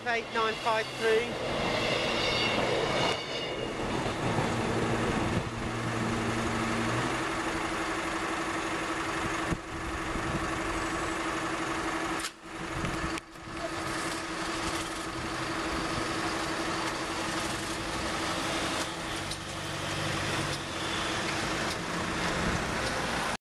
58953.